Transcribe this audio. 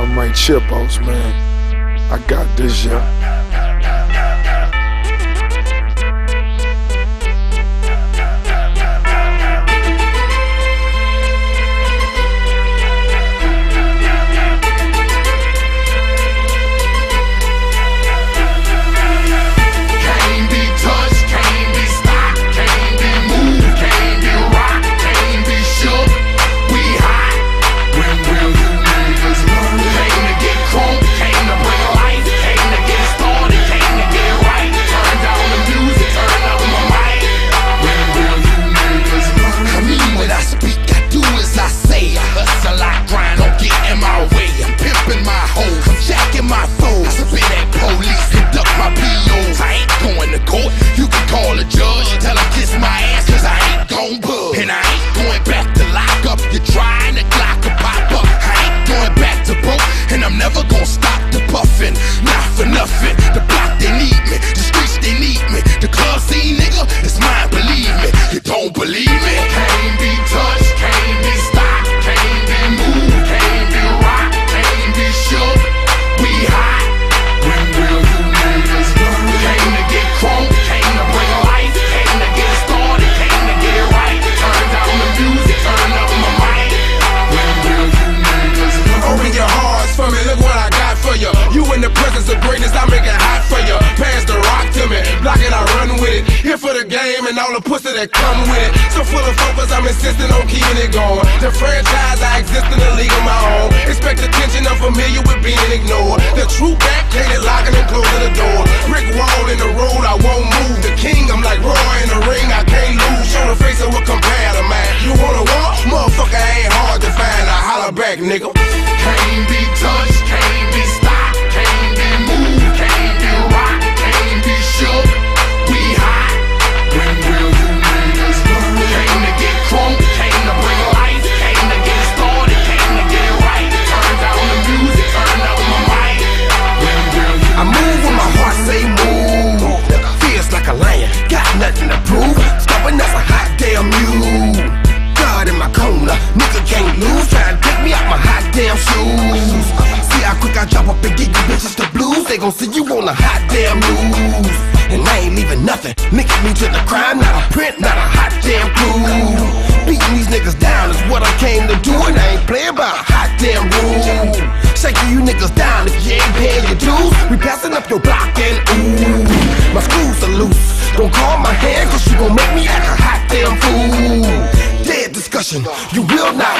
I'm right Chipos, man. I got this, yeah. I gon' bug. And I ain't going back to lock up. You're trying to clock a pop up. I ain't going back to broke, and I'm never gonna stop the puffin'. Not for nothing. It, I run with it. Here for the game and all the pussy that come with it. So full of focus, I'm insisting on keeping it going. The franchise, I exist in the league of my own. Expect attention, I'm familiar with being ignored. The true back, it locking and closing the door. Brick wall in the road, I won't move. The king, I'm like Roy in the ring, I can't lose. Show the face of a compare to man. You wanna walk? Motherfucker ain't hard to find. I holler back, nigga. Gon' see you on the hot damn news. And I ain't leaving nothing. Linking me to the crime, not a print, not a hot damn clue. Beating these niggas down is what I came to do, and I ain't playing by a hot damn rule. Shaking you niggas down if you ain't paying your dues. We passing up your block and ooh, my screws are loose. Don't call my hand, cause you gon' make me act a hot damn fool. Dead discussion, you will not